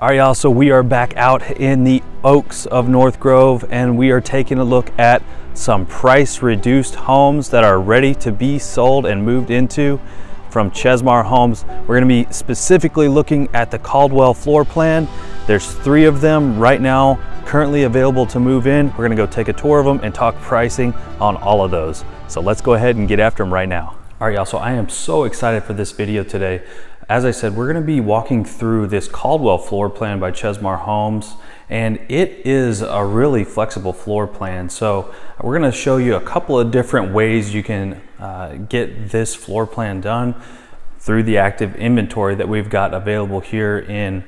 All right, y'all, so we are back out in the Oaks of North Grove and we are taking a look at some price reduced homes that are ready to be sold and moved into from Chesmar Homes. We're gonna be specifically looking at the Caldwell floor plan. There's three of them right now currently available to move in. We're gonna go take a tour of them and talk pricing on all of those. So let's go ahead and get after them right now. All right, y'all, so I am so excited for this video today. As I said, we're gonna be walking through this Caldwell floor plan by Chesmar Homes, and it is a really flexible floor plan. So we're gonna show you a couple of different ways you can uh, get this floor plan done through the active inventory that we've got available here in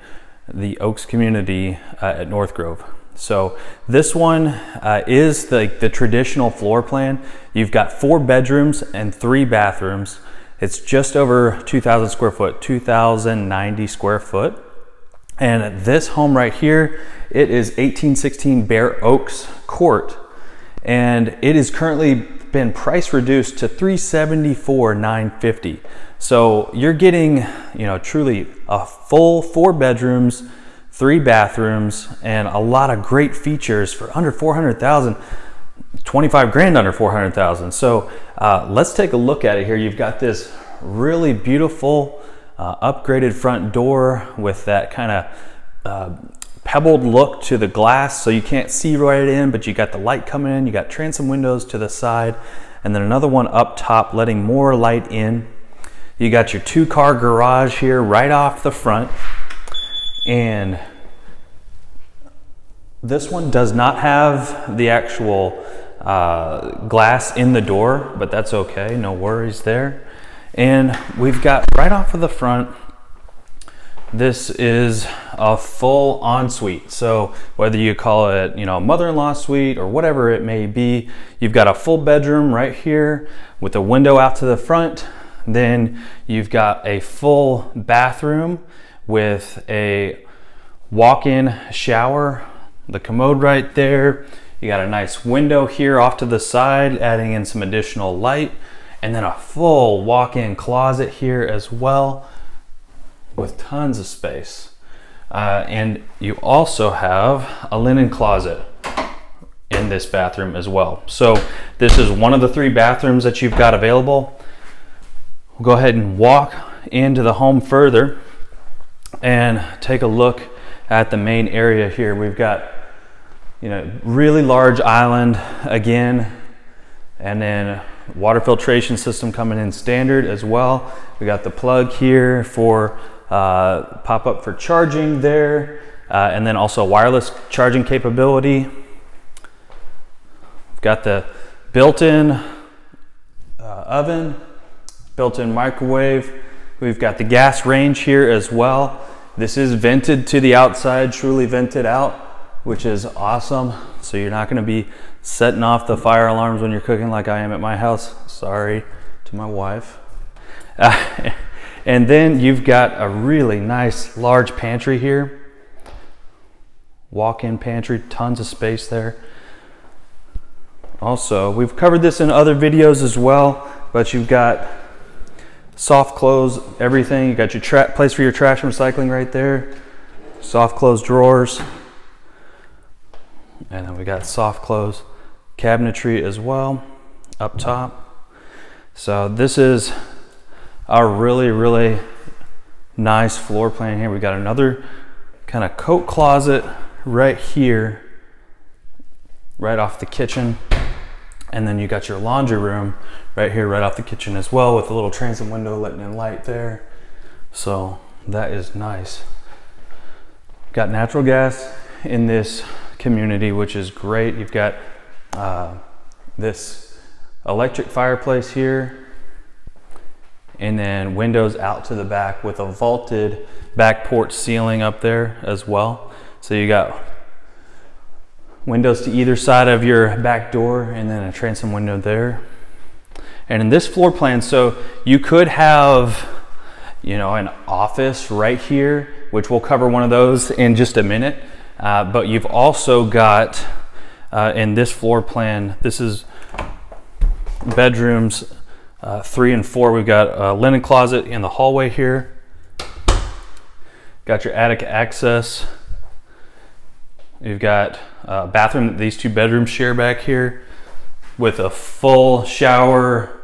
the Oaks community uh, at North Grove. So this one uh, is the, the traditional floor plan. You've got four bedrooms and three bathrooms. It's just over 2,000 square foot, 2,090 square foot. And this home right here, it is 1816 Bare Oaks Court. And it is currently been price reduced to 374 950 So you're getting, you know, truly a full four bedrooms, three bathrooms, and a lot of great features for under 400,000. 25 grand under 400,000. So uh, let's take a look at it here. You've got this really beautiful uh, upgraded front door with that kind of uh, pebbled look to the glass so you can't see right in, but you got the light coming in. You got transom windows to the side and then another one up top letting more light in. You got your two car garage here right off the front and this one does not have the actual uh, glass in the door, but that's okay, no worries there. And we've got right off of the front, this is a full ensuite. So whether you call it, you know, mother-in-law suite or whatever it may be, you've got a full bedroom right here with a window out to the front. Then you've got a full bathroom with a walk-in shower, the commode right there, you got a nice window here off to the side, adding in some additional light, and then a full walk-in closet here as well with tons of space. Uh, and you also have a linen closet in this bathroom as well. So this is one of the three bathrooms that you've got available. We'll go ahead and walk into the home further and take a look at the main area here. We've got you know, really large island again, and then water filtration system coming in standard as well. We got the plug here for uh, pop up for charging there, uh, and then also wireless charging capability. We've got the built-in uh, oven, built-in microwave. We've got the gas range here as well. This is vented to the outside, truly vented out which is awesome. So you're not gonna be setting off the fire alarms when you're cooking like I am at my house. Sorry to my wife. Uh, and then you've got a really nice large pantry here. Walk-in pantry, tons of space there. Also, we've covered this in other videos as well, but you've got soft close everything. You got your place for your trash and recycling right there. Soft close drawers. And then we got soft close cabinetry as well up top. So this is a really, really nice floor plan here. We got another kind of coat closet right here, right off the kitchen. And then you got your laundry room right here, right off the kitchen as well with a little transom window letting in light there. So that is nice. Got natural gas in this community, which is great. You've got uh, this electric fireplace here, and then windows out to the back with a vaulted back porch ceiling up there as well. So you got windows to either side of your back door and then a transom window there. And in this floor plan, so you could have, you know, an office right here, which we'll cover one of those in just a minute. Uh, but you've also got uh, in this floor plan, this is bedrooms uh, three and four. We've got a linen closet in the hallway here. got your attic access. You've got a bathroom that these two bedrooms share back here with a full shower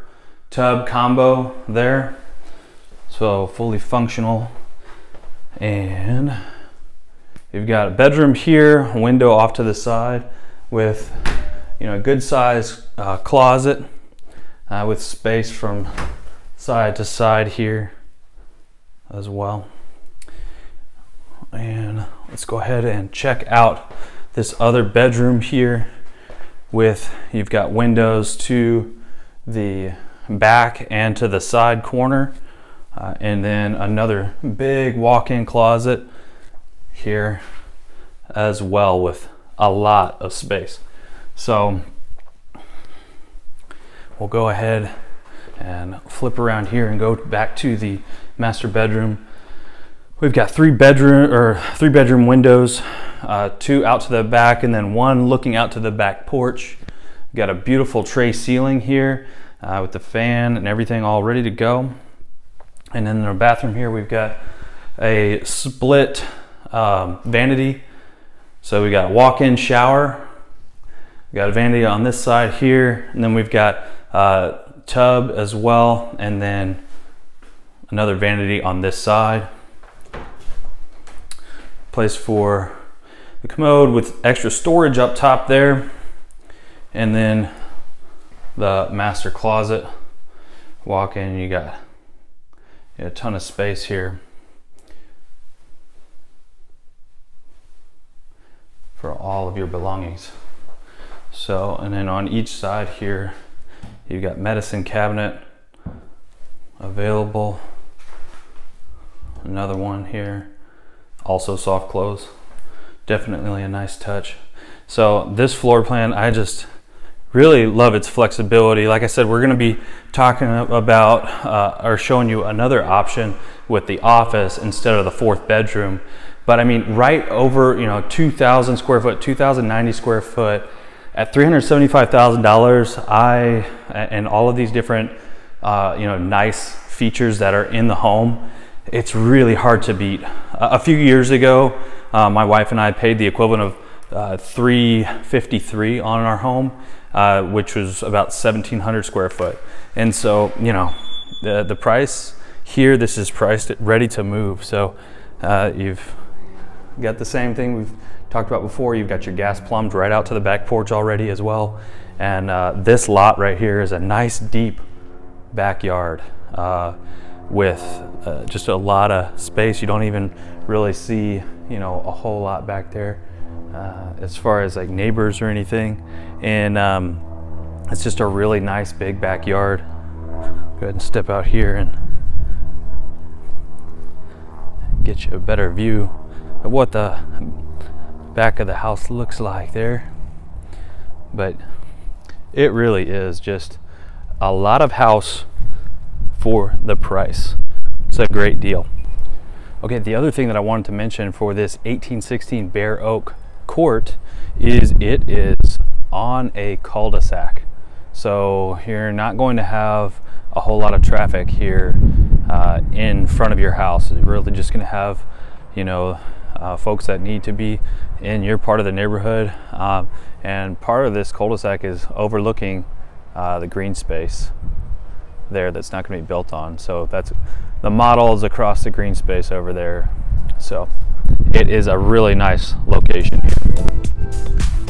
tub combo there. So fully functional. And you've got a bedroom here, window off to the side with you know a good size uh, closet uh, with space from side to side here as well. And let's go ahead and check out this other bedroom here with you've got windows to the back and to the side corner uh, and then another big walk-in closet here as well with a lot of space so we'll go ahead and flip around here and go back to the master bedroom we've got three bedroom or three bedroom windows uh, two out to the back and then one looking out to the back porch. got a beautiful tray ceiling here uh, with the fan and everything all ready to go. And in the bathroom here, we've got a split um, vanity. So we got a walk-in shower. We got a vanity on this side here, and then we've got a tub as well, and then another vanity on this side. Place for the commode with extra storage up top there and then the master closet walk in you got a ton of space here for all of your belongings so and then on each side here you've got medicine cabinet available another one here also soft close definitely a nice touch. So this floor plan, I just really love its flexibility. Like I said, we're gonna be talking about uh, or showing you another option with the office instead of the fourth bedroom. But I mean, right over, you know, 2,000 square foot, 2,090 square foot, at $375,000, I, and all of these different, uh, you know, nice features that are in the home, it's really hard to beat. a few years ago, uh, my wife and I paid the equivalent of uh, 353 on our home, uh, which was about 1,700 square foot. And so, you know, the, the price here, this is priced ready to move. So uh, you've got the same thing we've talked about before. You've got your gas plumbed right out to the back porch already as well. And uh, this lot right here is a nice deep backyard uh, with just a lot of space. You don't even really see you know, a whole lot back there uh, as far as like neighbors or anything. And um, it's just a really nice big backyard. Go ahead and step out here and get you a better view what the back of the house looks like there. But it really is just a lot of house for the price. It's a great deal. Okay, the other thing that I wanted to mention for this 1816 Bare Oak Court is it is on a cul-de-sac. So you're not going to have a whole lot of traffic here uh, in front of your house. You're really just going to have, you know, uh, folks that need to be in your part of the neighborhood. Um, and part of this cul-de-sac is overlooking uh, the green space there that's not going to be built on. So that's the models across the green space over there. So it is a really nice location here.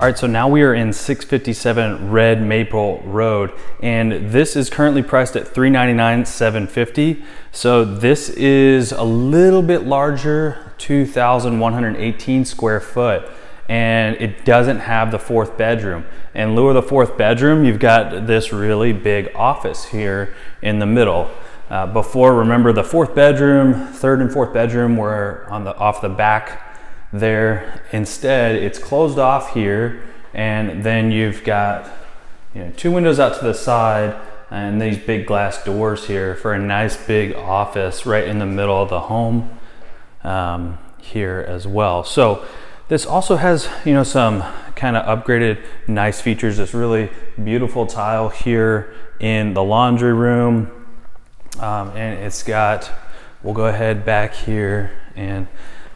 All right, so now we are in 657 Red Maple Road, and this is currently priced at 399 750 So this is a little bit larger, 2,118 square foot, and it doesn't have the fourth bedroom. In lieu of the fourth bedroom, you've got this really big office here in the middle. Uh, before, remember the fourth bedroom, third and fourth bedroom were on the off the back there. Instead, it's closed off here and then you've got you know, two windows out to the side and these big glass doors here for a nice big office right in the middle of the home um, here as well. So this also has, you know, some kind of upgraded nice features. This really beautiful tile here in the laundry room. Um, and it's got, we'll go ahead back here and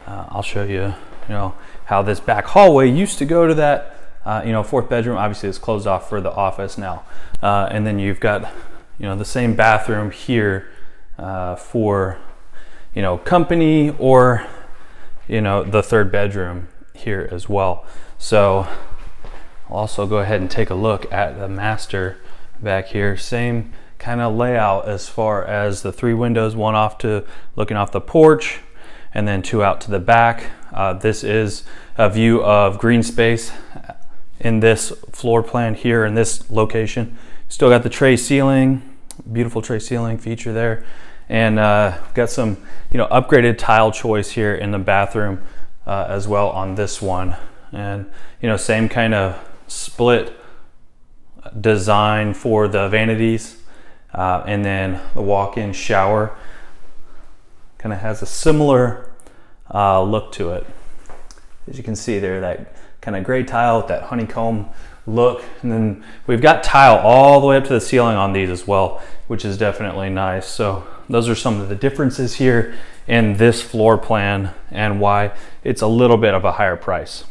uh, I'll show you, you know, how this back hallway used to go to that, uh, you know, fourth bedroom. Obviously it's closed off for the office now. Uh, and then you've got, you know, the same bathroom here uh, for, you know, company or, you know, the third bedroom here as well. So I'll also go ahead and take a look at the master back here. Same kind of layout as far as the three windows, one off to looking off the porch and then two out to the back. Uh, this is a view of green space in this floor plan here in this location. Still got the tray ceiling, beautiful tray ceiling feature there. And uh, got some, you know, upgraded tile choice here in the bathroom uh, as well on this one. And, you know, same kind of split design for the vanities. Uh, and then the walk-in shower kind of has a similar uh, look to it. As you can see there, that kind of gray tile with that honeycomb look. And then we've got tile all the way up to the ceiling on these as well, which is definitely nice. So those are some of the differences here in this floor plan and why it's a little bit of a higher price.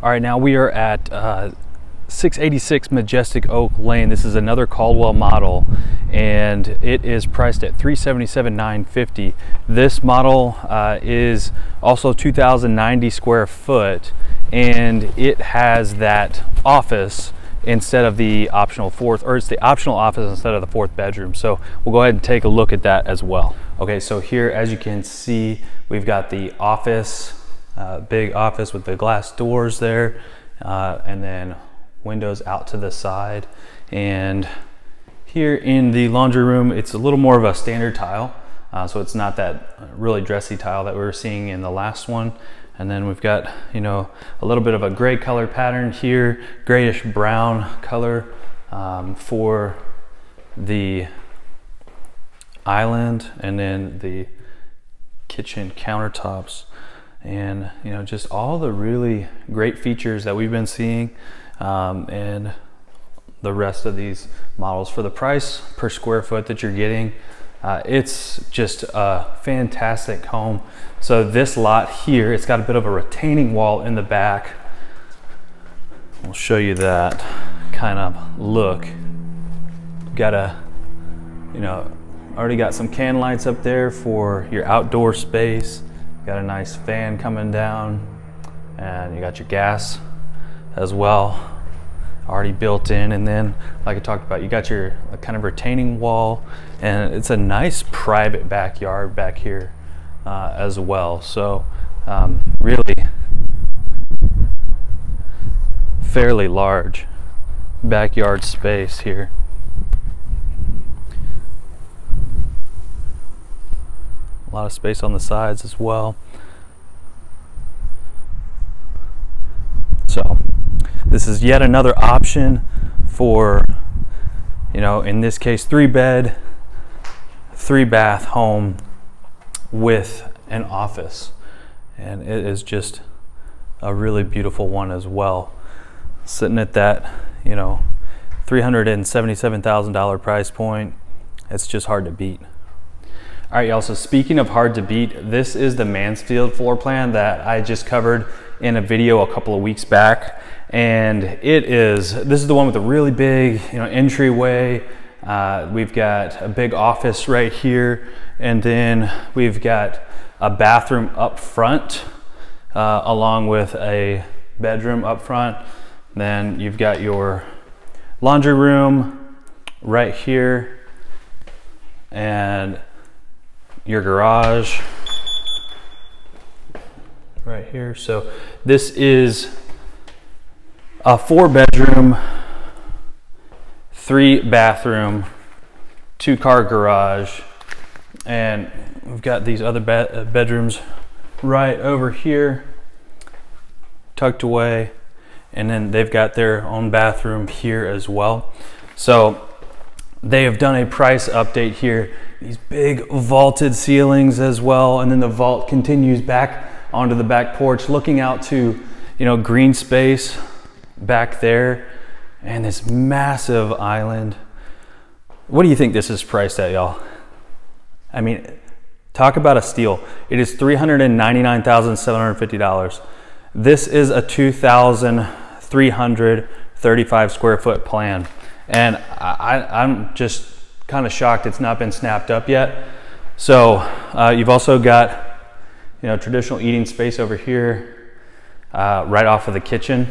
All right, now we are at uh, 686 Majestic Oak Lane. This is another Caldwell model and it is priced at 377,950. This model uh, is also 2,090 square foot and it has that office instead of the optional fourth, or it's the optional office instead of the fourth bedroom. So we'll go ahead and take a look at that as well. Okay, so here, as you can see, we've got the office, uh, big office with the glass doors there, uh, and then windows out to the side. And here in the laundry room, it's a little more of a standard tile. Uh, so it's not that really dressy tile that we were seeing in the last one. And then we've got, you know, a little bit of a gray color pattern here, grayish brown color um, for the island and then the kitchen countertops and you know just all the really great features that we've been seeing um, and the rest of these models for the price per square foot that you're getting uh, it's just a fantastic home. So this lot here it's got a bit of a retaining wall in the back. We'll show you that kind of look. Got a you know already got some can lights up there for your outdoor space. Got a nice fan coming down. And you got your gas as well already built in. And then like I talked about you got your kind of retaining wall and it's a nice private backyard back here uh, as well. So um, really fairly large backyard space here. A lot of space on the sides as well. So this is yet another option for, you know, in this case, three bed, three bath home with an office. And it is just a really beautiful one as well. Sitting at that, you know, $377,000 price point, it's just hard to beat. All right, y'all, so speaking of hard to beat, this is the Mansfield floor plan that I just covered in a video a couple of weeks back and it is this is the one with a really big you know entryway. Uh, we've got a big office right here and then we've got a bathroom up front uh, along with a bedroom up front. Then you've got your laundry room right here and your garage right here so this is a four bedroom, three bathroom, two car garage, and we've got these other uh, bedrooms right over here, tucked away, and then they've got their own bathroom here as well. So they have done a price update here. These big vaulted ceilings as well, and then the vault continues back onto the back porch, looking out to, you know, green space back there and this massive island. What do you think this is priced at, y'all? I mean, talk about a steal. It is $399,750. This is a 2,335 square foot plan. And I, I'm just kind of shocked it's not been snapped up yet. So uh, you've also got, you know, traditional eating space over here, uh, right off of the kitchen.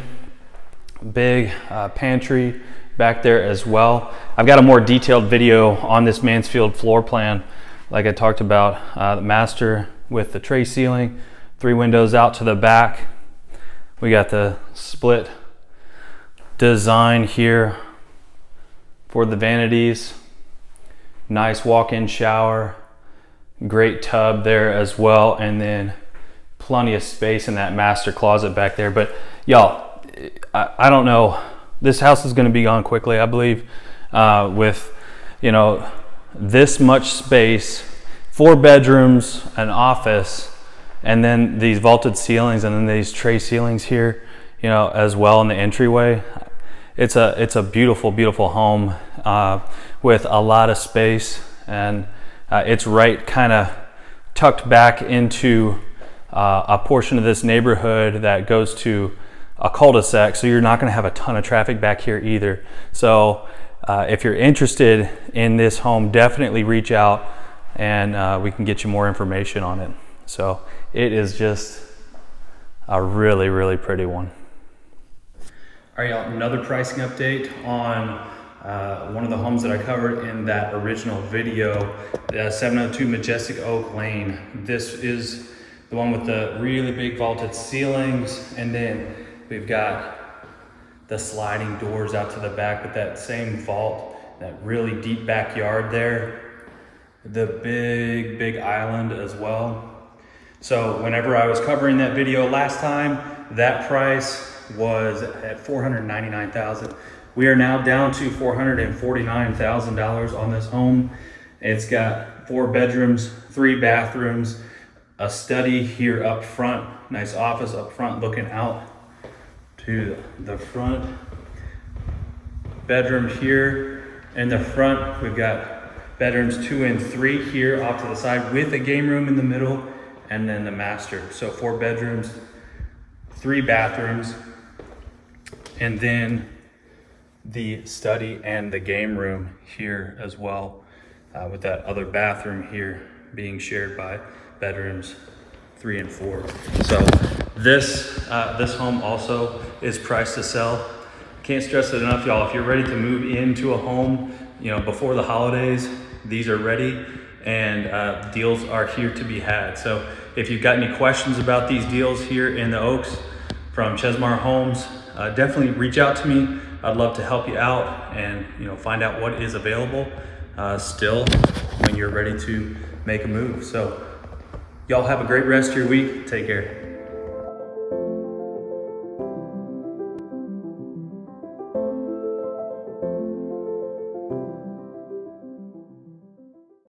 Big uh, pantry back there as well. I've got a more detailed video on this Mansfield floor plan, like I talked about, uh, the master with the tray ceiling, three windows out to the back. We got the split design here for the vanities. Nice walk-in shower, great tub there as well, and then plenty of space in that master closet back there. But y'all, I, I, don't know. This house is going to be gone quickly, I believe, uh, with you know this much space, four bedrooms, an office, and then these vaulted ceilings, and then these tray ceilings here, you know, as well in the entryway. It's a it's a beautiful, beautiful home uh, with a lot of space and uh, it's right kind of tucked back into uh, a portion of this neighborhood that goes to a cul-de-sac so you're not going to have a ton of traffic back here either. So uh, if you're interested in this home definitely reach out and uh, we can get you more information on it. So it is just a really really pretty one. All right y'all another pricing update on uh, one of the homes that I covered in that original video, uh, 702 Majestic Oak Lane. This is the one with the really big vaulted ceilings, and then we've got the sliding doors out to the back with that same vault, that really deep backyard there. The big, big island as well. So whenever I was covering that video last time, that price was at 499,000. We are now down to $449,000 on this home. It's got four bedrooms, three bathrooms, a study here up front, nice office up front looking out to the front. Bedroom here in the front, we've got bedrooms two and three here off to the side with a game room in the middle and then the master. So four bedrooms, three bathrooms, and then the study and the game room here as well uh, with that other bathroom here being shared by bedrooms three and four. So this, uh, this home also is priced to sell. Can't stress it enough, y'all. If you're ready to move into a home, you know, before the holidays, these are ready and uh, deals are here to be had. So if you've got any questions about these deals here in the Oaks from Chesmar Homes, uh, definitely reach out to me. I'd love to help you out and you know find out what is available uh, still when you're ready to make a move. So y'all have a great rest of your week. Take care.